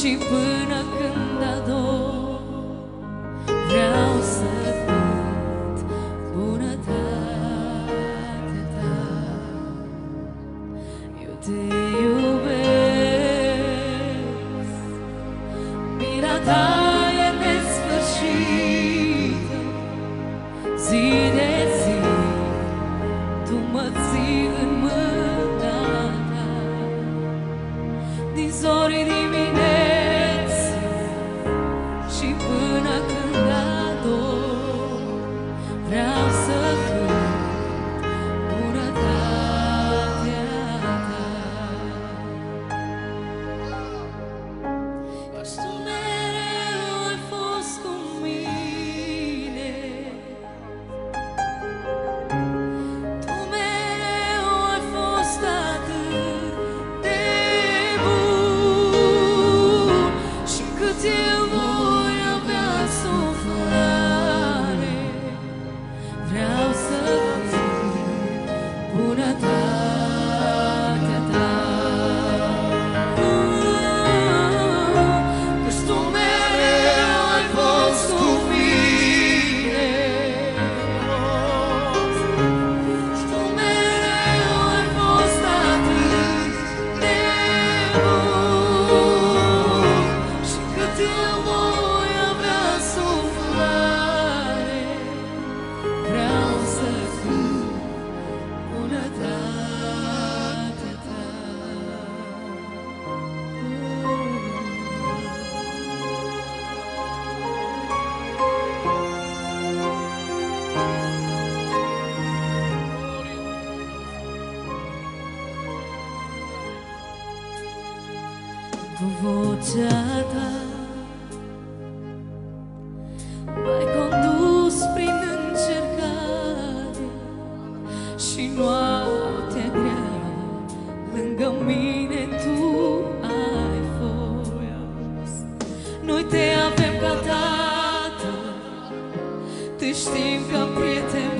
Și până când ador Vreau să cânt bunătatea ta. Eu te iubesc Mira ta cu vocea ta. M-ai condus prin încercare Și noaptea grea Lângă mine tu ai fost. Noi te avem ca tată Te știm ca prieten.